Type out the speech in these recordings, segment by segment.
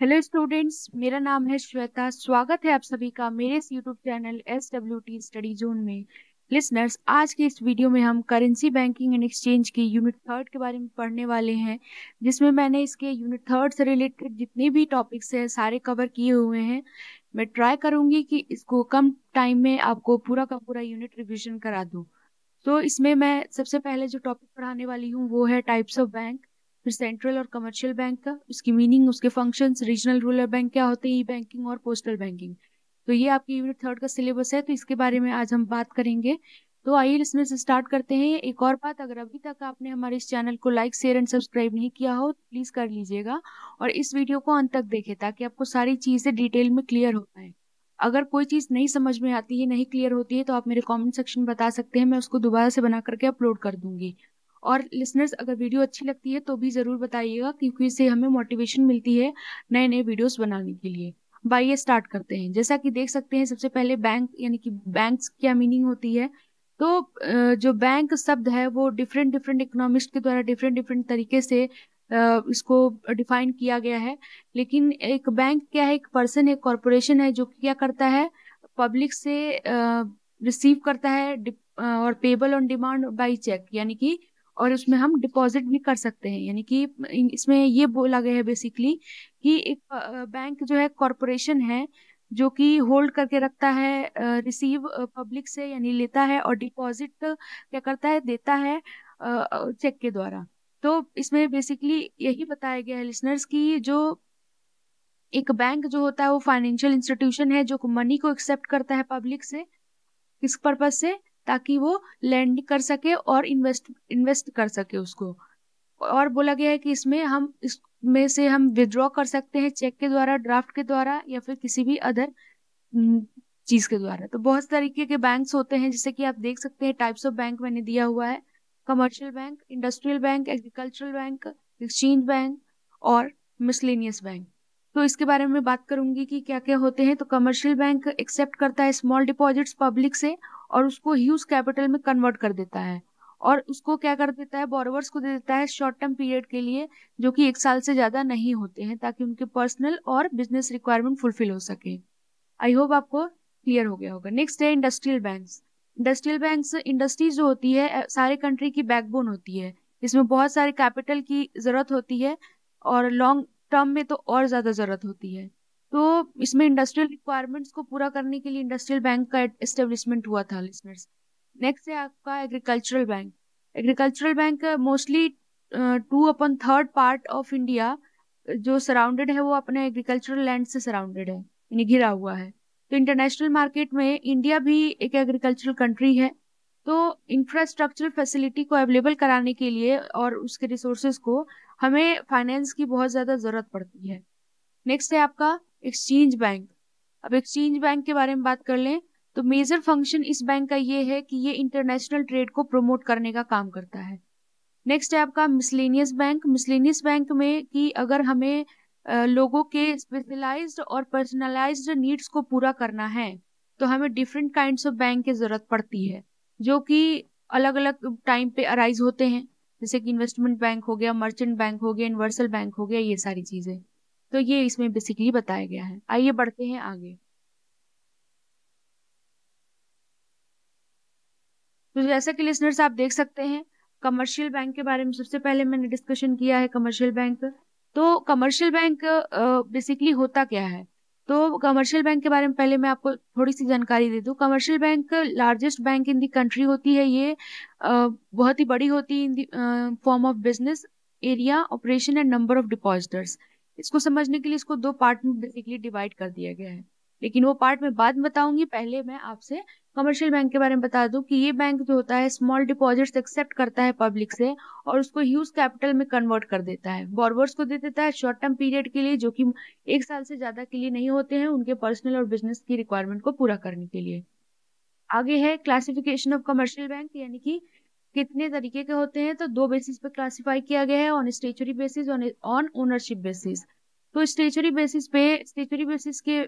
Hello students मेरा नाम है श्वेता। स्वागत है आप सभी का मेरे इस YouTube channel S W T study zone में। लिसनर्स आज के इस वीडियो में हम करेंसी बैंकिंग एंड एक्सचेंज की यूनिट थर्ड के बारे में पढ़ने वाले हैं, जिसमें मैंने इसके यूनिट थर्ड से रिलेटेड जितने भी टॉपिक्स हैं, सारे कवर किए हुए हैं। मैं ट्राई करूँगी कि इसको कम टाइम में आपको पूरा का पूरा यूनिट रिविजन करा दूँ। तो इसमें मैं सबसे पहले जो टॉपिक पढ़ाने वाली हूँ, वो है टाइप्स ऑफ़ बैंक फिर सेंट्रल और कमर्शियल बैंक का उसकी मीनिंग उसके फ़ंक्शन रीजनल रूरल बैंक क्या होते हैं ई बैंकिंग और पोस्टल बैंकिंग तो ये आपकी यूनिट थर्ड का सिलेबस है तो इसके बारे में आज हम बात करेंगे. तो आइए इसमें से स्टार्ट करते हैं. एक और बात, अगर अभी तक आपने हमारे इस चैनल को लाइक शेयर एंड सब्सक्राइब नहीं किया हो तो प्लीज़ कर लीजिएगा और इस वीडियो को अंत तक देखें ताकि आपको सारी चीज़ें डिटेल में क्लियर हो पाए. अगर कोई चीज़ नहीं समझ में आती है, नहीं क्लियर होती है तो आप मेरे कमेंट सेक्शन में बता सकते हैं, मैं उसको दोबारा से बना करके अपलोड कर दूँगी. और लिसनर्स अगर वीडियो अच्छी लगती है तो भी ज़रूर बताइएगा, क्योंकि इससे हमें मोटिवेशन मिलती है नए नए वीडियोस बनाने के लिए। बाइए स्टार्ट करते हैं। जैसा कि देख सकते हैं, सबसे पहले बैंक यानी कि बैंक्स क्या मीनिंग होती है? तो जो बैंक शब्द है, वो डिफरेंट डिफरेंट इकोनॉमिस्ट के द्वारा डिफरेंट डिफरेंट तरीके से इसको डिफाइन किया गया है। लेकिन एक बैंक क्या है? एक पर्सन एक कॉरपोरेशन है, जो क्या करता है? पब्लिक से रिसीव करता है और payable on demand by cheque यानी कि और उसमें हम डिपॉजिट भी कर सकते हैं। यानी कि इसमें ये बोला गया है बेसिकली कि एक बैंक जो है कॉरपोरेशन है, जो कि होल्ड करके रखता है रिसीव पब्लिक से, यानी लेता है और डिपॉजिट क्या करता है, देता है चेक के द्वारा। तो इसमें बेसिकली यही बताया गया है लिसनर्स की जो एक बैंक जो होता है वो फाइनेंशियल इंस्टीट्यूशन है, जो मनी को एक्सेप्ट करता है पब्लिक से, किस पर्पज से? ताकि वो लैंड कर सके और इन्वेस्ट इन्वेस्ट कर सके उसको। और बोला गया है कि इसमें हम, इसमें से हम विड्रॉ कर सकते हैं चेक के द्वारा ड्राफ्ट के द्वारा या फिर किसी भी अदर चीज़ के द्वारा। तो बहुत तरीके के बैंक्स होते हैं, जैसे कि आप देख सकते हैं टाइप्स ऑफ़ बैंक मैंने दिया हुआ है। Commercial bank industrial bank agricultural bank exchange bank और मिसलेनियस बैंक तो इसके बारे में बात करूँगी कि क्या क्या होते हैं। तो कमर्शियल बैंक एक्सेप्ट करता है स्मॉल डिपॉजिट्स पब्लिक से और उसको ह्यूज कैपिटल में कन्वर्ट कर देता है। और उसको क्या कर देता है? बोरोवर्स को दे देता है शॉर्ट टर्म पीरियड के लिए, जो कि एक साल से ज़्यादा नहीं होते हैं, ताकि उनके पर्सनल और बिज़नेस रिक्वायरमेंट फुलफिल हो सके। आई होप आपको क्लियर हो गया होगा। नेक्स्ट है industrial bank industrial bank industries जो होती है सारे कंट्री की बैकबोन होती है। इसमें बहुत सारे कैपिटल की ज़रूरत होती है, और लॉन्ग टर्म में तो और ज़्यादा ज़रूरत होती है। तो इसमें इंडस्ट्रियल रिक्वायरमेंट्स को पूरा करने के लिए इंडस्ट्रियल बैंक का एस्टेब्लिशमेंट हुआ था लिसनर्स नेक्स्ट है आपका agricultural bank agricultural bank mostly two upon third part of India जो सराउंडेड है वो अपने एग्रीकल्चरल लैंड से सराउंडेड है, यानी घिरा हुआ है. तो इंटरनेशनल मार्केट में इंडिया भी एक एग्रीकल्चरल कंट्री है. तो इंफ्रास्ट्रक्चरल फैसिलिटी को अवेलेबल कराने के लिए और उसके रिसोर्सेज को हमें फाइनेंस की बहुत ज़्यादा ज़रूरत पड़ती है. नेक्स्ट है आपका एक्सचेंज बैंक अब एक्सचेंज बैंक के बारे में बात कर लें तो मेजर फ़ंक्शन इस बैंक का ये है कि ये इंटरनेशनल ट्रेड को प्रमोट करने का काम करता है। नेक्स्ट है आपका मिसलेनियस बैंक मिसलेनियस बैंक में कि अगर हमें लोगों के स्पेशलाइज्ड और पर्सनलाइज्ड नीड्स को पूरा करना है तो हमें डिफरेंट काइंड ऑफ़ बैंक की ज़रूरत पड़ती है, जो कि अलग अलग टाइम पे अराइज होते हैं। जैसे कि इन्वेस्टमेंट बैंक हो गया मर्चेंट बैंक हो गया यूनिवर्सल बैंक हो गया, ये सारी चीज़ें। तो ये इसमें बेसिकली बताया गया है। आइए बढ़ते हैं आगे। तो जैसा कि लिसनर्स आप देख सकते हैं कमर्शियल बैंक के बारे में सबसे पहले मैंने डिस्कशन किया है कमर्शियल बैंक तो कमर्शियल बैंक बेसिकली होता क्या है? तो कमर्शियल बैंक के बारे में पहले मैं आपको थोड़ी सी जानकारी दे दूँ। Commercial bank largest bank in the country होती है ये बहुत ही बड़ी होती है in the form of business area operation and number of depositors इसको समझने के लिए इसको दो पार्ट में बेसिकली डिवाइड कर दिया गया है। लेकिन वो पार्ट में बाद में बताऊँगी, पहले मैं आपसे कमर्शियल बैंक के बारे में बता दूँ कि ये बैंक जो होता है स्मॉल डिपॉजिट्स एक्सेप्ट करता है पब्लिक से और उसको ह्यूज कैपिटल में कन्वर्ट कर देता है। बॉर्बर्स को दे देता है शॉर्ट टर्म पीरियड के लिए, जो कि एक साल से ज़्यादा के लिए नहीं होते हैं, उनके पर्सनल और बिज़नेस की रिक्वायरमेंट को पूरा करने के लिए। आगे है क्लासिफिकेशन ऑफ़ कमर्शियल बैंक यानी कि कितने तरीके के होते हैं तो दो बेसिस पे क्लासिफाई किया गया है on statutory basis on ownership basis तो स्टेचुरी बेसिस पे स्टेचुरी बेसिस के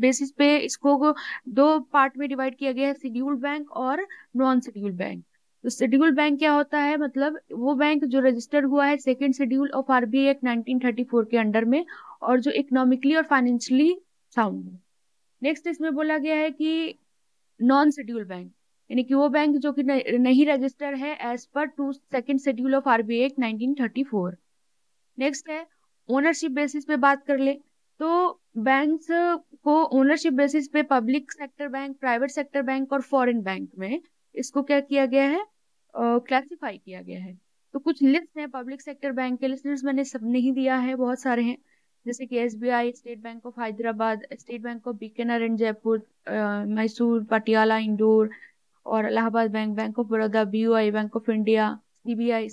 बेसिस पे इसको दो पार्ट में डिवाइड किया गया है शेड्यूल्ड बैंक और नॉन शेड्यूल्ड बैंक तो शेड्यूल्ड बैंक क्या होता है? मतलब वो बैंक जो रजिस्टर्ड हुआ है second schedule of RBI act 1934 के अंडर में और जो इकोनॉमिकली और फाइनेंशियली साउंड नेक्स्ट इसमें बोला गया है कि नॉन शेड्यूल बैंक यानी कि वो बैंक जो कि नहीं रजिस्टर है as per to second schedule of RBI act 1934 next है ओनरशिप बेसिस पे बात कर ले तो बैंक्स को ओनरशिप बेसिस पे public sector bank private sector bank और फॉरेन बैंक में इसको क्या किया गया है? क्लासिफाई uh, किया गया है। तो कुछ लिस्ट है पब्लिक सेक्टर बैंक के लिस्ट मैंने सब नहीं दिया है बहुत सारे हैं। जैसे कि as State Bank of Hyderabad State Bank of Bikaner and Jaipur Mysore Patiala Indore और Allahabad Bank Bank of Baroda B Bank of India CBI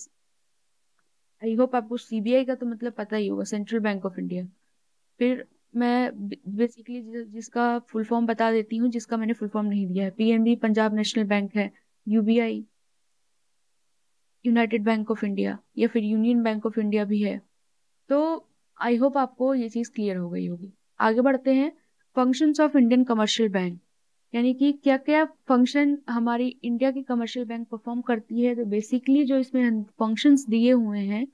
I hope आपको सीबीआई का तो मतलब पता ही होगा सेंट्रल बैंक ऑफ़ इंडिया फिर मैं basically जिसका फुल फॉर्म बता देती हूँ, जिसका मैंने फुल फॉर्म नहीं दिया है। पीएनबी पंजाब नेशनल बैंक है UBI United Bank of India या फिर यूनियन बैंक ऑफ़ इंडिया भी है। तो आई होप आपको ये चीज़ क्लियर हो गई होगी। आगे बढ़ते हैं। Functions of Indian commercial bank यानी कि क्या क्या फ़ंक्शन हमारी इंडिया की कमर्शियल बैंक परफॉर्म करती है तो बेसिकली जो इसमें फ़ंक्शंस दिए हुए हैं,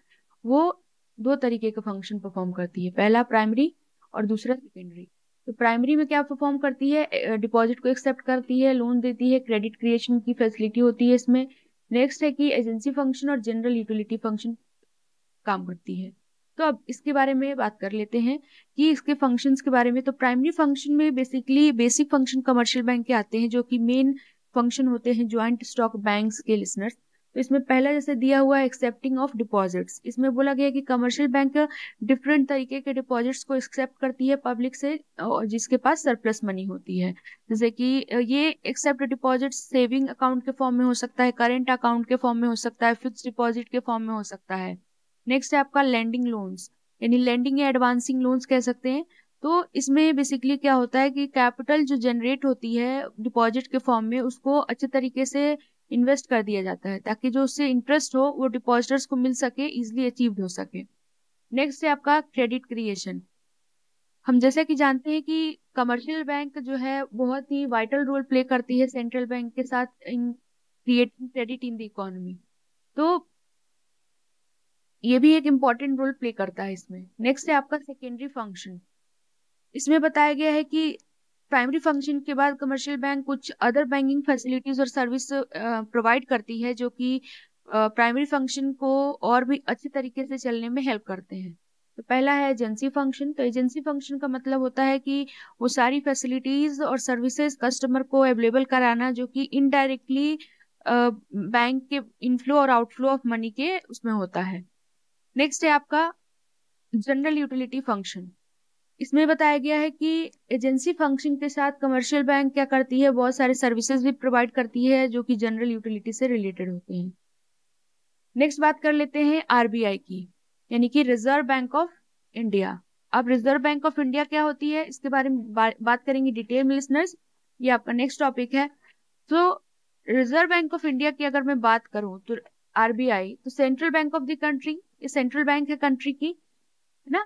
वो दो तरीके के फ़ंक्शन परफॉर्म करती है। पहला प्राइमरी और दूसरा सेकेंडरी तो प्राइमरी में क्या परफॉर्म करती है? डिपॉजिट को एक्सेप्ट करती है लोन देती है क्रेडिट क्रिएशन की फैसिलिटी होती है इसमें। नेक्स्ट है कि एजेंसी फ़ंक्शन और जनरल यूटिलिटी फ़ंक्शन काम करती है। तो अब इसके बारे में बात कर लेते हैं कि इसके फ़ंक्शंस के बारे में। तो प्राइमरी फ़ंक्शन में basically basic function commercial bank के आते हैं, जो कि मेन फ़ंक्शन होते हैं ज्वाइंट स्टॉक बैंक्स के लिसनर्स तो इसमें पहला जैसे दिया हुआ है एक्सेप्टिंग ऑफ़ डिपॉजिट्स इसमें बोला गया कि कमर्शियल बैंक डिफरेंट तरीके के डिपॉजिट्स को एक्सेप्ट करती है पब्लिक से जिसके पास सरप्लस मनी होती है। जैसे कि ये एक्सेप्ट डिपॉजिट सेविंग अकाउंट के फॉर्म में हो सकता है करेंट अकाउंट के फॉर्म में हो सकता है फिक्स डिपॉजिट के फॉर्म में हो सकता है। नेक्स्ट है आपका लैंडिंग लोन्स यानी लैंडिंग या एडवांसिंग लोन्स कह सकते हैं। तो इसमें बेसिकली क्या होता है कि कैपिटल जो जनरेट होती है डिपॉजिट के फॉर्म में, उसको अच्छे तरीके से इन्वेस्ट कर दिया जाता है, ताकि जो उससे इंटरेस्ट हो, वो डिपॉजिटर्स को मिल सके इजिली अचीव हो सके। नेक्स्ट है आपका क्रेडिट क्रिएशन हम जैसे कि जानते हैं कि कमर्शियल बैंक जो है, बहुत ही वाइटल रोल प्ले करती है सेंट्रल बैंक के साथ in creating credit in the economy तो ये भी एक इंपॉर्टेंट रोल प्ले करता है इसमें। नेक्स्ट है आपका सेकेंडरी फ़ंक्शन इसमें बताया गया है कि प्राइमरी फ़ंक्शन के बाद कमर्शियल बैंक कुछ अदर बैंकिंग फैसिलिटीज़ और सर्विस प्रोवाइड करती है जो कि प्राइमरी फ़ंक्शन को और भी अच्छे तरीके से चलने में हेल्प करते हैं। तो पहला है एजेंसी फ़ंक्शन तो एजेंसी फ़ंक्शन का मतलब होता है कि वो सारी फैसिलिटीज़ और सर्विसेज़ कस्टमर को अवेलेबल कराना जो कि इनडायरेक्टली बैंक के इनफ्लो और आउटफ्लो ऑफ़ मनी के उसमें होता है। नेक्स्ट है आपका जनरल यूटिलिटी फ़ंक्शन इसमें बताया गया है कि एजेंसी फ़ंक्शन के साथ कमर्शियल बैंक क्या करती है? बहुत सारे सर्विसेज़ भी प्रोवाइड करती है जो कि जनरल यूटिलिटी से रिलेटेड होते हैं। नेक्स्ट बात कर लेते हैं आरबीआई की यानी कि रिज़र्व बैंक ऑफ़ इंडिया अब रिज़र्व बैंक ऑफ़ इंडिया क्या होती है? इसके बारे में बा, बात करेंगे डिटेल में लिसनर्स ये आपका नेक्स्ट टॉपिक है। तो रिज़र्व बैंक ऑफ़ इंडिया की अगर मैं बात करूँ तो आरबीआई तो central bank of the country ये सेंट्रल बैंक है कंट्री की, है ना?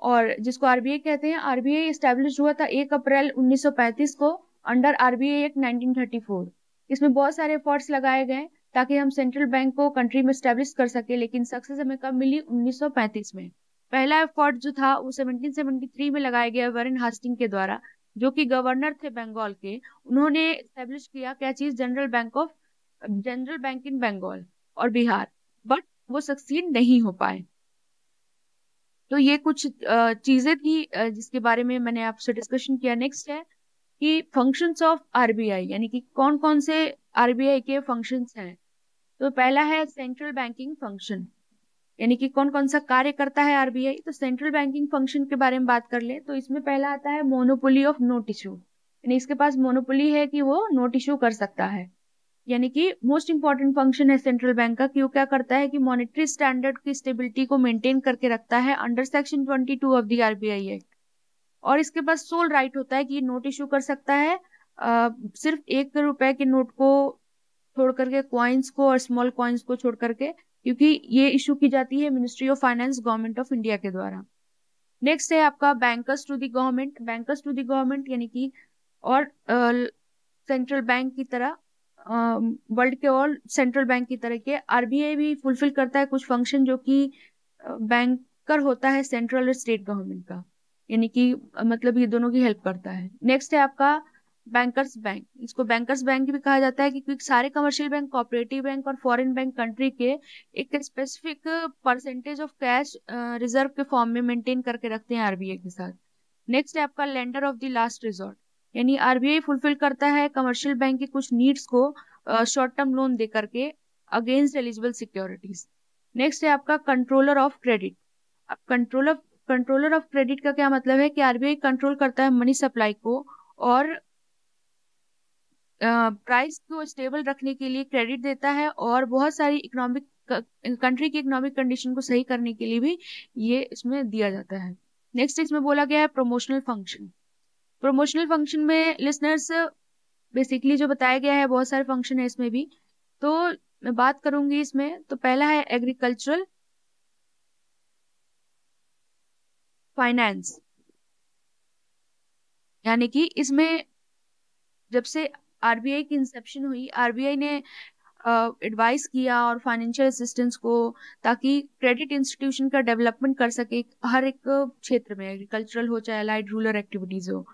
और जिसको आरबीआई कहते हैं आरबीआई स्टैब्लिश हुआ था एक अप्रैल 1935 को अंडर आरबीआई एक्ट 1934 इसमें बहुत सारे एफर्ट्स लगाए गए ताकि हम सेंट्रल बैंक को कंट्री में स्टैब्लिश कर सके, लेकिन सक्सेस हमें कब मिली 1935 में? पहला एफर्ट जो था, वो 1773 में लगाया गया वरिन हास्टिंग के द्वारा, जो कि गवर्नर थे बंगाल के। उन्होंने स्टैब्लिश किया, क्या चीज़? General Bank of General Bank in Bengal और बिहार। बट वो सक्सीड नहीं हो पाए। तो ये कुछ चीज़ें थी जिसके बारे में मैंने आपसे डिस्कशन किया। नेक्स्ट है कि फ़ंक्शंस ऑफ़ आरबीआई यानी कि कौन कौन से आरबीआई के फ़ंक्शंस हैं। तो पहला है सेंट्रल बैंकिंग फ़ंक्शन यानी कि कौन कौन सा कार्य करता है आरबीआई तो सेंट्रल बैंकिंग फ़ंक्शन के बारे में बात कर ले तो इसमें पहला आता है मोनोपोली ऑफ़ नोट इशू यानी इसके पास मोनोपोली है कि वो नोट इशू कर सकता है। यानी कि मोस्ट इंपॉर्टेंट फ़ंक्शन है सेंट्रल बैंक का कि वो क्या करता है कि मॉनेटरी स्टैंडर्ड की स्टेबिलिटी को मेंटेन करके रखता है under section 22 of the RBI act और इसके पास सोल राइट होता है कि नोट इशू कर सकता है आ, सिर्फ़ एक रुपए के नोट को छोड़ करके क्वाइंस को और स्मॉल क्वाइंस को छोड़ करके क्योंकि ये इशू की जाती है Ministry of Finance Government of India के द्वारा. नेक्स्ट है आपका bankers to the government bankers to the government यानी कि और सेंट्रल बैंक की तरह वर्ल्ड के और सेंट्रल बैंक की तरह के आरबीआई भी फुलफिल करता है कुछ फ़ंक्शन जो कि बैंक होता है सेंट्रल और स्टेट गवर्नमेंट का। यानी कि मतलब ये दोनों की हेल्प करता है। नेक्स्ट है आपका बैंकर्स बैंक। इसको बैंकर्स बैंक भी कहा जाता है क्योंकि सारे कमर्शियल बैंक कोऑपरेटिव बैंक और फॉरेन बैंक कंट्री के एक specific percentage of cash reserve के फॉर्म में मेंटेन करके रखते हैं आरबीआई के साथ। नेक्स्ट है आपका lender of the last resort यानी आरबीआई फुलफिल करता है कमर्शियल बैंक के कुछ नीड्स को शॉर्ट टर्म लोन दे करके अगेंस्ट एलिजिबल सिक्योरिटीज नेक्स्ट है आपका कंट्रोलर ऑफ़ क्रेडिट अब कंट्रोलर कंट्रोलर ऑफ़ क्रेडिट का क्या मतलब है कि आरबीआई कंट्रोल करता है मनी सप्लाई को और प्राइस को स्टेबल रखने के लिए क्रेडिट देता है और बहुत सारी इकोनॉमिक कंट्री की इकोनॉमिक कंडीशन को सही करने के लिए भी ये इसमें दिया जाता है। नेक्स्ट इसमें बोला गया है प्रमोशनल फ़ंक्शन प्रमोशनल फ़ंक्शन में लिसनर्स बेसिकली जो बताया गया है बहुत सारे फ़ंक्शन है इसमें भी। तो मैं बात करूँगी इसमें। तो पहला है एग्रीकल्चरल फाइनेंस यानी कि इसमें जब से आरबीआई की इंसेप्शन हुई आरबीआई ने एडवाइस uh, किया और फाइनेंशियल असिस्टेंस को ताकि क्रेडिट इंस्टीट्यूशन का डेवलपमेंट कर सके हर एक क्षेत्र में एग्रीकल्चरल हो चाहे लाइट रूरल एक्टिविटीज़ हो।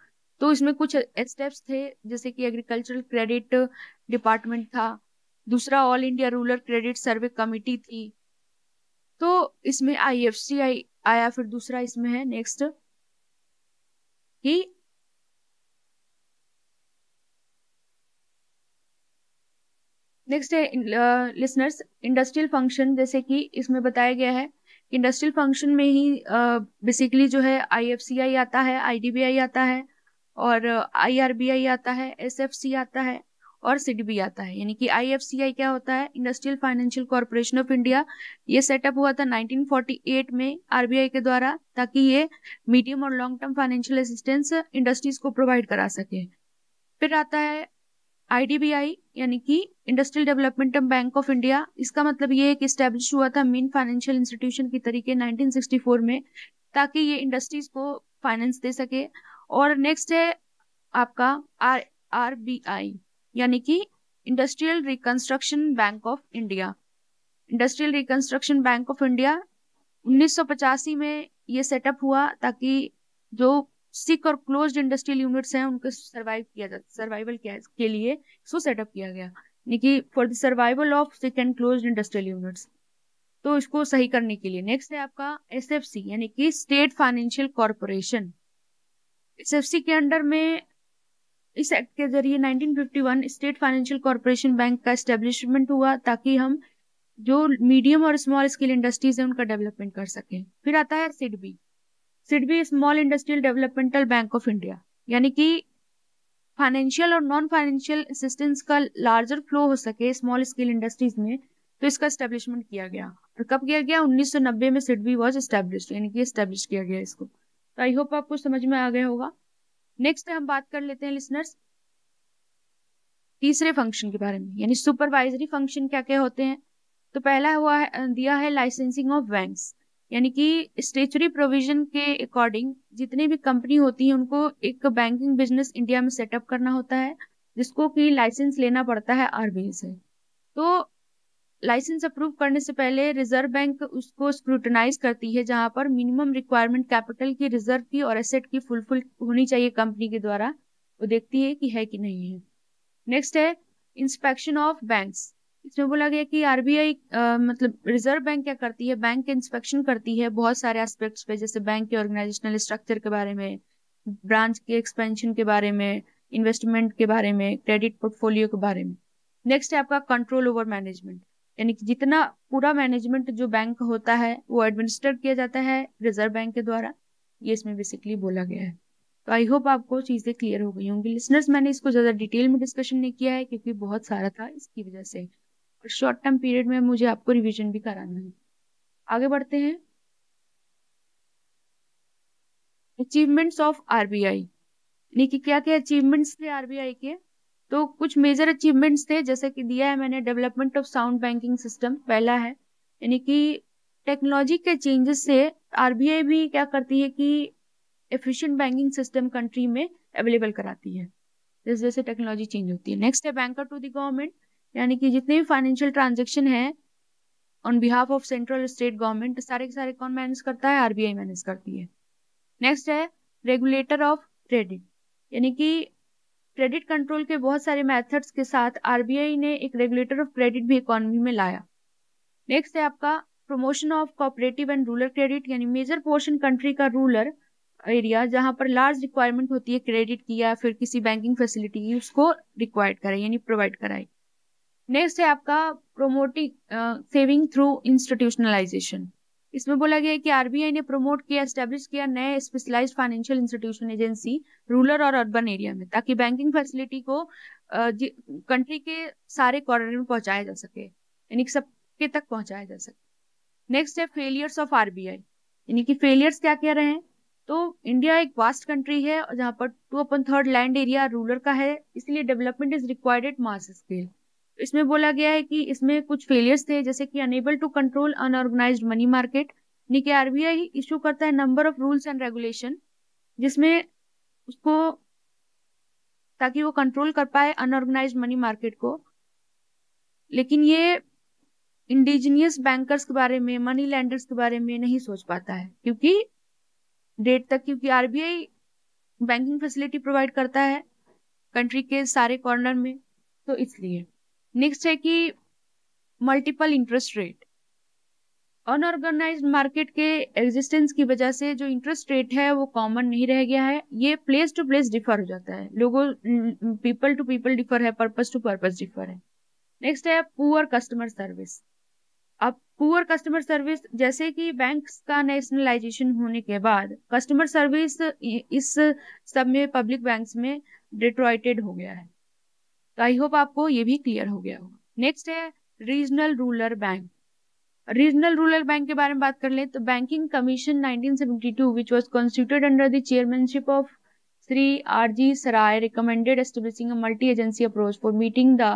तो इसमें कुछ स्टेप्स थे जैसे कि एग्रीकल्चरल क्रेडिट डिपार्टमेंट था दूसरा All India Rural Credit Survey Committee थी तो इसमें आई एफ़ सी आई आया फिर दूसरा इसमें है नेक्स्ट कि नेक्स्ट है लिसनर्स इंडस्ट्रियल फ़ंक्शन जैसे कि इसमें बताया गया है इंडस्ट्रियल फ़ंक्शन में ही बेसिकली uh, जो है आईएफसीआई आता है आईडीबीआई आता है और आईआरबीआई आता है एसएफसी आता है और सिडबी आता है। यानी कि आईएफसीआई क्या होता है? Industrial Finance Corporation of India ये सेटअप हुआ था 1948 में आरबीआई के द्वारा, ताकि ये मीडियम और long term financial assistance industries को प्रोवाइड करा सके। फिर आता है आईडीबीआई यानी कि Industrial Development Bank of India इसका मतलब ये एक स्टैब्लिश हुआ था मेन फाइनेंशियल इंस्टीट्यूशन की तरीके 1964 में, ताकि ये इंडस्ट्रीज़ को फाइनेंस दे सके। और नेक्स्ट है आपका आर आर बी आई यानी कि Industrial Reconstruction Bank of India Industrial Reconstruction Bank of India 1985 में ये सेटअप हुआ ताकि जो सिक और क्लोज्ड इंडस्ट्रियल यूनिट्स हैं, उनको सर्वाइव किया जाता सर्वाइवल के लिए इसको सेटअप किया गया। यानी कि for the survival of sick and closed industrial units तो इसको सही करने के लिए नेक्स्ट है आपका एसएफसी यानी कि स्टेट फाइनेंशियल कॉरपोरेशन एस के अंडर में इस एक्ट के ज़रिए 1951 स्टेट फाइनेंशियल कॉरपोरेशन बैंक का स्टेब्लिशमेंट हुआ ताकि हम जो मीडियम और स्मॉल स्केल इंडस्ट्रीज़ है उनका डेवलपमेंट कर सकें। फिर आता है SIDBI. SIDBI Small Industrial Developmental Bank of India, यानी कि फाइनेंशियल और नॉन फाइनेंशियल असिस्टेंस का लार्जर फ्लो हो सके स्मॉल स्केल इंडस्ट्रीज़ में तो इसका स्टेब्लिशमेंट किया गया। और कब किया गया? 1990 में सिडबी वॉज़ स्टेब्लिश यानी कि स्टेब्लिश किया गया इसको। तो आई होप आपको समझ में आ गया होगा। नेक्स्ट हम बात कर लेते हैं लिसनर्स तीसरे फ़ंक्शन के बारे में, यानी सुपरवाइजरी फ़ंक्शन क्या क्या होते हैं? तो पहला हुआ है, दिया है लाइसेंसिंग ऑफ़ बैंक्स यानी कि स्टेचुरी प्रोविज़न के अकॉर्डिंग जितनी भी कंपनी होती है, उनको एक बैंकिंग बिज़नेस इंडिया में सेटअप करना होता है, जिसको कि लाइसेंस लेना पड़ता है आरबीआई से। तो लाइसेंस अप्रूव करने से पहले रिज़र्व बैंक उसको स्क्रूटनाइज करती है, जहाँ पर मिनिमम रिक्वायरमेंट कैपिटल की रिज़र्व की और एसेट की फुलफिल होनी चाहिए कंपनी के द्वारा। वो देखती है कि है कि नहीं है। नेक्स्ट है इंस्पेक्शन ऑफ़ बैंक्स इसमें बोला गया कि आरबीआई मतलब रिज़र्व बैंक क्या करती है? बैंक इंस्पेक्शन करती है बहुत सारे एस्पेक्ट्स पे, जैसे बैंक के ऑर्गेनाइजेशनल स्ट्रक्चर के बारे में ब्रांच के एक्सपेंशन के बारे में इन्वेस्टमेंट के बारे में क्रेडिट पोर्टफोलियो के बारे में। नेक्स्ट है आपका कंट्रोल ओवर मैनेजमेंट यानी कि जितना पूरा मैनेजमेंट जो बैंक होता है, वो एडमिनिस्टर किया जाता है रिज़र्व बैंक के द्वारा, ये इसमें बेसिकली बोला गया है। तो आई होप आपको चीज़ें क्लियर हो गई होंगी। लिसनर्स मैंने इसको ज़्यादा डिटेल में डिस्कशन नहीं किया है क्योंकि बहुत सारा था इसकी वजह से। और शॉर्ट टर्म पीरियड में मुझे आपको रिविजन भी कराना है। आगे बढ़ते हैं। अचीवमेंट्स ऑफ़ आरबीआई यानी कि क्या क्या अचीवमेंट्स थे आरबीआई के? तो कुछ मेजर अचीवमेंट्स थे, जैसे कि दिया है मैंने development of sound banking system पहला है। यानी कि टेक्नोलॉजी के चेंजेस से आरबीआई भी क्या करती है कि एफिशिएंट बैंकिंग सिस्टम कंट्री में अवेलेबल कराती है। जैसे जैसे टेक्नोलॉजी चेंज होती है। नेक्स्ट है बैंकर टू द गवर्नमेंट यानी कि जितने भी फाइनेंशियल ट्रांजेक्शन है on behalf of central state government सारे के सारे कौन मैनेज करता है? आरबीआई मैनेज करती है। नेक्स्ट है रेगुलेटर ऑफ़ क्रेडिट यानी कि क्रेडिट कंट्रोल के बहुत सारे मेथड्स के साथ आरबीआई ने एक रेगुलेटर ऑफ़ क्रेडिट भी इकोनॉमी में लाया। नेक्स्ट है आपका promotion of cooperative and rural credit, यानी मेजर पोर्शन कंट्री का रूरल एरिया, जहाँ पर लार्ज रिक्वायरमेंट होती है क्रेडिट की या फिर किसी बैंकिंग फैसिलिटी की, उसको रिक्वायर्ड कराए यानी प्रोवाइड कराए नेक्स्ट है आपका प्रोमोटिंग सेविंग थ्रू इंस्टीट्यूशनलाइजेशन इसमें बोला गया है कि आरबीआई ने प्रमोट किया एस्टेब्लिश किया नए specialised financial institution agency rural और अर्बन एरिया में, ताकि बैंकिंग फैसिलिटी को कंट्री के सारे कॉर्नर में पहुँचाया जा सके, यानी सबके तक पहुँचाया जा सके। नेक्स्ट है फेलियर्स ऑफ़ आरबीआई यानी कि फेलियर्स क्या क्या रहे हैं? तो इंडिया एक वास्ट कंट्री है, जहाँ पर टू अपन थर्ड लैंड एरिया रूरल का है, इसलिए development is required mass scale इसमें बोला गया है कि इसमें कुछ फेलियर्स थे, जैसे कि unable to control unorganise money market यानी कि आरबीआई इशू करता है number of rules and regulation जिसमें उसको, ताकि वो कंट्रोल कर पाए अनऑर्गेनाइज मनी मार्केट को। लेकिन ये इंडिजिनियस बैंकर्स के बारे में मनी लैंडर्स के बारे में नहीं सोच पाता है, क्योंकि डेट तक, क्योंकि आरबीआई बैंकिंग फैसिलिटी प्रोवाइड करता है कंट्री के सारे कॉर्नर में तो इसलिए। नेक्स्ट है कि multiple interest rate. Unorganise market के एग्जिस्टेंस की वजह से जो इंटरेस्ट रेट है वो कॉमन नहीं रह गया है। ये प्लेस टू प्लेस डिफर हो जाता है। लोगों पीपल टू पीपल डिफर है पर्पज टू पर्पज डिफर है। नेक्स्ट है पुअर कस्टमर सर्विस अब पुअर कस्टमर सर्विस जैसे कि बैंक्स का नेशनलाइजेशन होने के बाद कस्टमर सर्विस इस सब में पब्लिक बैंक्स में डिट्रॉइटेड हो गया है। तो आई होप आपको ये भी क्लियर हो गया होगा। नेक्स्ट है regional rural bank regional rural bank के बारे में बात कर ले तो banking commission 1972 which was constituted under the chairmanship of Shri R G Saraiya recommended establishing a multi agency approach for meeting the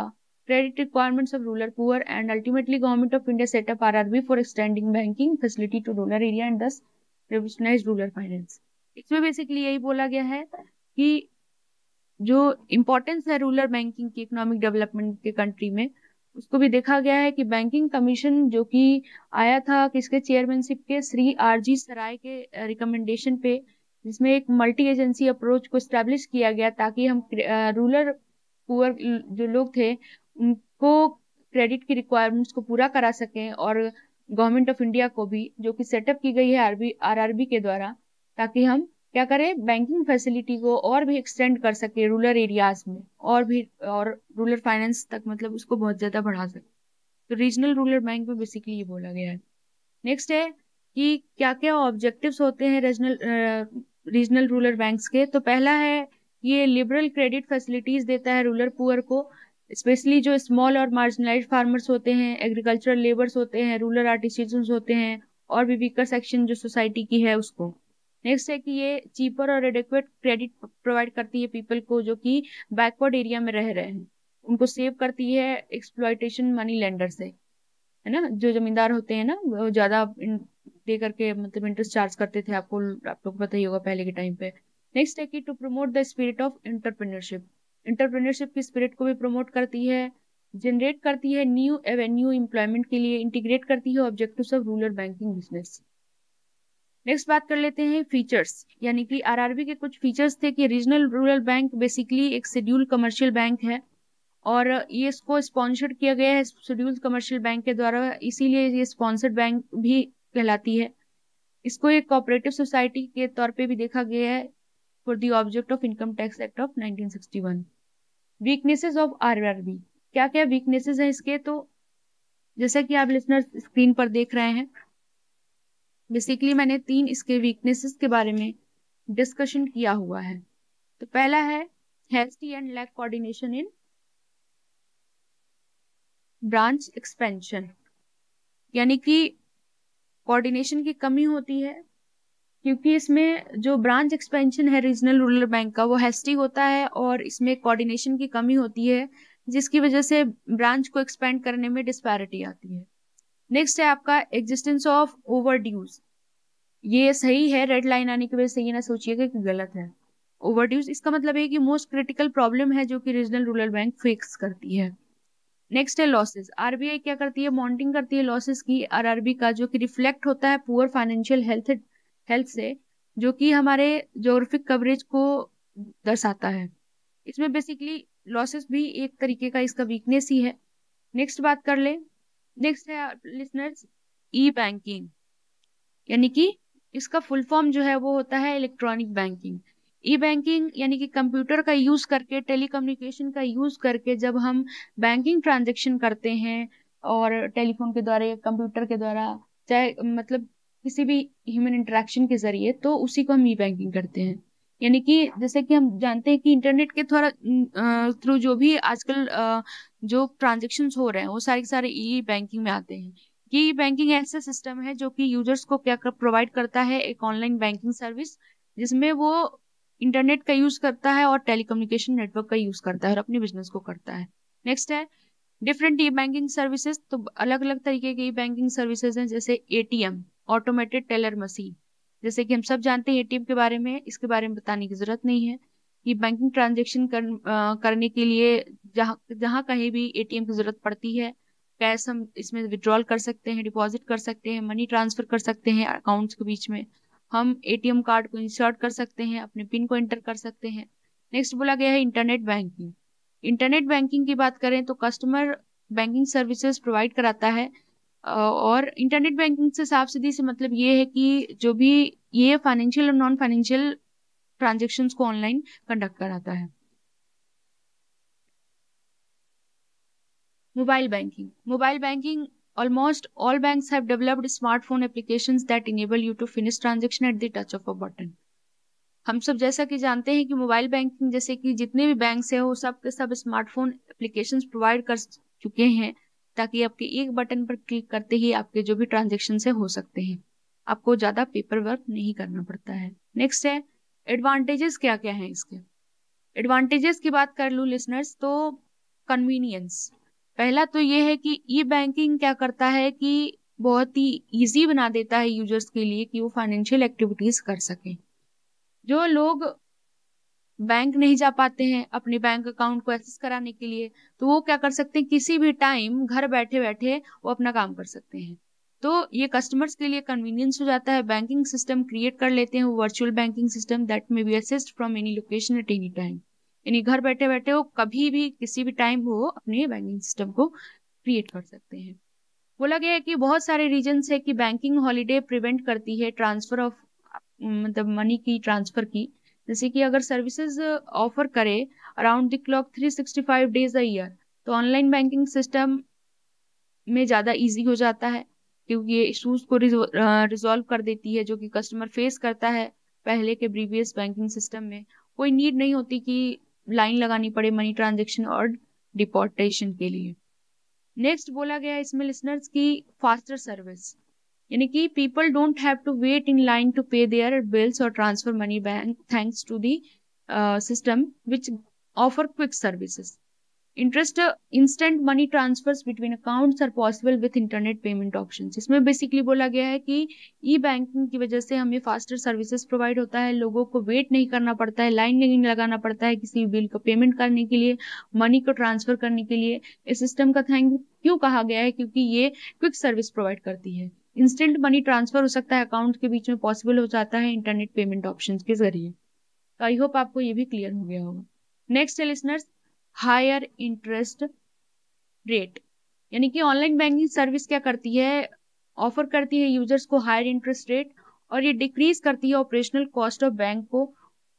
credit requirements of rural poor and ultimately government of India set up R R for extending banking facility to rural area and thus revolutionise rural finance इसमें basically यही बोला गया है कि जो importance है rural banking की economic development के कंट्री में, उसको भी देखा गया है कि बैंकिंग कमीशन जो कि आया था किसके चेयरमैनशिप के, श्री आर जी सराय के रिकमेंडेशन पे, जिसमें एक मल्टी एजेंसी अप्रोच को स्टैब्लिश किया गया ताकि हम रूरल पुअर जो लोग थे, उनको क्रेडिट की रिक्वायरमेंट्स को पूरा करा सकें और गवर्नमेंट ऑफ़ इंडिया को भी, जो कि सेटअप की गई है आरबी आरआरबी के द्वारा, ताकि हम क्या करें? बैंकिंग फैसिलिटी को और भी एक्सटेंड कर सके रूरल एरियाज़ में और भी, और रूरल फाइनेंस तक मतलब उसको बहुत ज़्यादा बढ़ा सके। तो रीजनल रूरल बैंक में बेसिकली ये बोला गया है। नेक्स्ट है कि क्या क्या ऑब्जेक्टिव्स होते हैं रीजनल रीजनल रूरल बैंक्स के? तो पहला है ये लिबरल क्रेडिट फैसिलिटीज़ देता है रूरल पुअर को। स्पेशली जो स्मॉल और मार्जिनलाइज फार्मर्स होते हैं एग्रीकल्चरल लेबर्स होते हैं रूरल आर्टिसन होते हैं और भी वीकर सेक्शन जो सोसाइटी की है उसको। नेक्स्ट है कि ये चीपर और एडिक्वेट क्रेडिट प्रोवाइड करती है पीपल को जो कि बैकवर्ड एरिया में रह रहे हैं। उनको सेव करती है एक्सप्लॉयटेशन मनी लेंडर से, है ना? जो जमींदार होते हैं ना, वो ज़्यादा दे करके मतलब इंटरेस्ट चार्ज करते थे। आपको, आप लोग पता ही होगा पहले के टाइम पे। नेक्स्ट है कि to promote the spirit of entrepreneurship entrepreneurship की स्पिरिट को भी प्रमोट करती है जनरेट करती है न्यू एवेन्यू एम्प्लॉयमेंट के लिए इंटीग्रेट करती है objectives of rural banking business next बात कर लेते हैं फीचर्स यानी कि आरआरबी के कुछ फीचर्स थे कि रीजनल रूरल बैंक बेसिकली एक शेड्यूल कमर्शियल बैंक है और ये इसको स्पॉन्सर्ड किया गया है शेड्यूल कमर्शियल बैंक के द्वारा, इसीलिए ये स्पॉन्सर्ड बैंक भी कहलाती है। इसको एक कोऑपरेटिव सोसाइटी के तौर पे भी देखा गया है for the object of income tax act of 1961 weaknesses of RRB क्या क्या वीकनेसेस हैं इसके? तो जैसा कि आप लिसनर स्क्रीन पर देख रहे हैं बेसिकली मैंने तीन इसके वीकनेसेस के बारे में डिस्कशन किया हुआ है। तो पहला है hasty and lack coordination in branch expansion यानी कि कोऑर्डिनेशन की कमी होती है, क्योंकि इसमें जो ब्रांच एक्सपेंशन है रीजनल रूरल बैंक का, वो हेस्टी होता है और इसमें कोऑर्डिनेशन की कमी होती है, जिसकी वजह से ब्रांच को एक्सपेंड करने में डिस्पैरिटी आती है। नेक्स्ट है आपका एग्जिस्टेंस ऑफ़ ओवर ड्यूज ये सही है रेड लाइन आने की वजह से ये ना सोचिएगा कि गलत है. ओवर ड्यूज इसका मतलब है कि मोस्ट क्रिटिकल प्रॉब्लम है जो कि रीजनल रूरल बैंक फिक्स करती है. नेक्स्ट है लॉसेस आरबीआई क्या करती है? मॉनिटरिंग करती है लॉसेस की. आरआरबी का जो कि रिफ्लेक्ट होता है पुअर फाइनेंशियल हेल्थ हेल्थ से, जो कि हमारे जोग्राफिक कवरेज को दर्शाता है. इसमें बेसिकली लॉसेस भी एक तरीके का इसका वीकनेस ही है. नेक्स्ट बात कर ले. नेक्स्ट है लिसनर्स ई बैंकिंग यानी कि इसका फुल फॉर्म जो है वो होता है इलेक्ट्रॉनिक बैंकिंग ई बैंकिंग यानी कि कंप्यूटर का यूज़ करके टेलीकम्युनिकेशन का यूज़ करके जब हम बैंकिंग ट्रांजेक्शन करते हैं और टेलीफोन के द्वारा या कंप्यूटर के द्वारा, चाहे मतलब किसी भी ह्यूमन इंटरेक्शन के ज़रिए तो उसी को हम ई बैंकिंग करते हैं। यानी कि जैसे कि हम जानते हैं कि इंटरनेट के थोड़ा थ्रू जो भी आजकल जो ट्रांजेक्शन हो रहे हैं, वो सारे सारे ई बैंकिंग में आते हैं। ये बैंकिंग ऐसा सिस्टम है जो कि यूज़र्स को क्या प्रोवाइड करता है एक ऑनलाइन बैंकिंग सर्विस जिसमें वो इंटरनेट का यूज़ करता है और टेलीकम्युनिकेशन नेटवर्क का यूज़ करता है और अपने बिज़नेस को करता है। नेक्स्ट है डिफरेंट ई बैंकिंग सर्विसेज़ तो अलग अलग तरीके के ई बैंकिंग सर्विसेज़ हैं, जैसे एटीएम ऑटोमेटेड टेलर मशीन जैसे कि हम सब जानते हैं एटीएम के बारे में इसके बारे में बताने की ज़रूरत नहीं है कि बैंकिंग ट्रांजेक्शन कर, करने के लिए जहाँ जहाँ कहीं भी एटीएम की ज़रूरत पड़ती है कैश हम इसमें विड्रॉल कर सकते हैं डिपॉजिट कर सकते हैं मनी ट्रांसफ़र कर सकते हैं अकाउंट्स के बीच में। हम एटीएम कार्ड को इंसर्ट कर सकते हैं अपने पिन को एंटर कर सकते हैं। नेक्स्ट बोला गया है इंटरनेट बैंकिंग इंटरनेट बैंकिंग की बात करें तो कस्टमर बैंकिंग सर्विसेज़ प्रोवाइड कराता है। और इंटरनेट बैंकिंग से साफ़ सीधी से मतलब ये है कि जो भी ये फाइनेंशियल और नॉन फाइनेंशियल ट्रांजेक्शन्स को ऑनलाइन कंडक्ट कराता है। Mobile banking mobile banking almost all banks have developed smartphone applications that enable you to finish transaction at the touch of a हम सब जैसा कि जानते हैं कि मोबाइल बैंकिंग जैसे कि जितने भी बैंक है, वो सब के सब स्मार्टफ़ोन एप्लीकेशंस प्रोवाइड कर चुके हैं। ताकि आपके एक बटन पर क्लिक करते ही आपके जो भी ट्रांजेक्शन है हो सकते हैं। आपको ज़्यादा पेपर वर्क नहीं करना पड़ता है। नेक्स्ट है एडवांटेजेस क्या क्या हैं इसके? एडवांटेजेस की बात कर लूँ लिसनर्स तो कन्वीनियंस पहला तो ये है कि ई बैंकिंग क्या करता है कि बहुत ही इजी बना देता है यूज़र्स के लिए कि वो फाइनेंशियल एक्टिविटीज़ कर सकें। जो लोग बैंक नहीं जा पाते हैं अपने बैंक अकाउंट को एक्सेस कराने के लिए तो वो क्या कर सकते हैं? किसी भी टाइम घर बैठे बैठे वो अपना काम कर सकते हैं। तो ये कस्टमर्स के लिए कन्वीनियंस हो जाता है। बैंकिंग सिस्टम क्रिएट कर लेते हैं। Virtual banking system that may be assist from any location at any time यानी घर बैठे बैठे वो कभी भी किसी भी टाइम वो अपने बैंकिंग सिस्टम को क्रिएट कर सकते हैं। बोला गया है कि बहुत सारे रीजन है कि बैंकिंग हॉलीडे प्रिवेंट करती है ट्रांसफ़र ऑफ़ मतलब मनी की ट्रांसफ़र की। जैसे कि अगर सर्विसेज़ ऑफ़र करे around the clock 365 days a year तो ऑनलाइन बैंकिंग सिस्टम में ज़्यादा इजी हो जाता है, क्योंकि ये इशूज को रिजॉल्व कर देती है, जो कि कस्टमर फेस करता है पहले के प्रीवियस बैंकिंग सिस्टम में। कोई नीड नहीं होती कि लाइन लगानी पड़े मनी ट्रांजेक्शन और डिपोर्टेशन के लिए। नेक्स्ट बोला गया इसमें लिसनर्स की फास्टर सर्विस यानी कि people don't have to wait in line to pay their bills और transfer money bank thanks to the system which offer quick services interest instant money transfers between accounts are possible with internet payment option इसमें basically बोला गया है कि ई banking की वजह से हमें फास्टर सर्विसेज़ प्रोवाइड होता है, लोगों को वेट नहीं करना पड़ता है लाइन नहीं लगाना पड़ता है किसी बिल का पेमेंट करने के लिए मनी को ट्रांसफ़र करने के लिए। इस सिस्टम का थैंक क्यों कहा गया है? क्योंकि ये क्विक सर्विस प्रोवाइड करती है। इंस्टेंट मनी ट्रांसफ़र हो सकता है अकाउंट के बीच में पॉसिबल हो जाता है इंटरनेट पेमेंट ऑप्शन के ज़रिए। तो आई होप आपको ये भी क्लियर हो गया होगा। नेक्स्ट है लिसनर्स हायर इंटरेस्ट रेट यानी कि ऑनलाइन बैंकिंग सर्विस क्या करती है? ऑफ़र करती है यूज़र्स को हायर इंटरेस्ट रेट और ये डिक्रीज करती है ऑपरेशनल कॉस्ट ऑफ़ बैंक को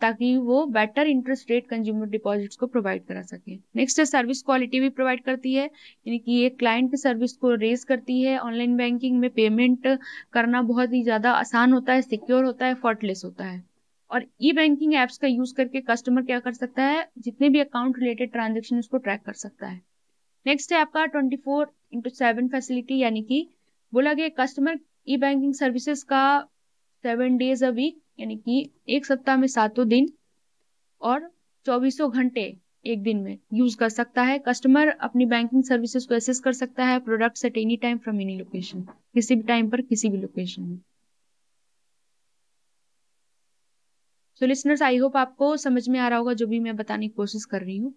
ताकि वो better interest rate consumer deposits को प्रोवाइड करा सके। नेक्स्ट है सर्विस क्वालिटी भी प्रोवाइड करती है। यानी कि ये क्लाइंट की सर्विस को रेज करती है। ऑनलाइन बैंकिंग में पेमेंट करना बहुत ही ज़्यादा आसान होता है सिक्योर होता है फॉर्टलेस होता है। और ई बैंकिंग एप्स का यूज़ करके कस्टमर क्या कर सकता है? जितने भी अकाउंट रिलेटेड ट्रांजेक्शन उसको ट्रैक कर सकता है। नेक्स्ट है आपका twenty four into seven facility यानी कि बोला गया कस्टमर ई बैंकिंग सर्विसेज़ का सेवन डेज़ अ वीक यानी कि एक सप्ताह में सातों दिन और चौबीसों घंटे एक दिन में यूज़ कर सकता है। कस्टमर अपनी बैंकिंग सर्विसेज़ को एसेस कर सकता है products at any time from any location किसी भी टाइम पर किसी भी लोकेशन में। सो लिसनर्स आई होप आपको समझ में आ रहा होगा जो भी मैं बताने की कोशिश कर रही हूँ।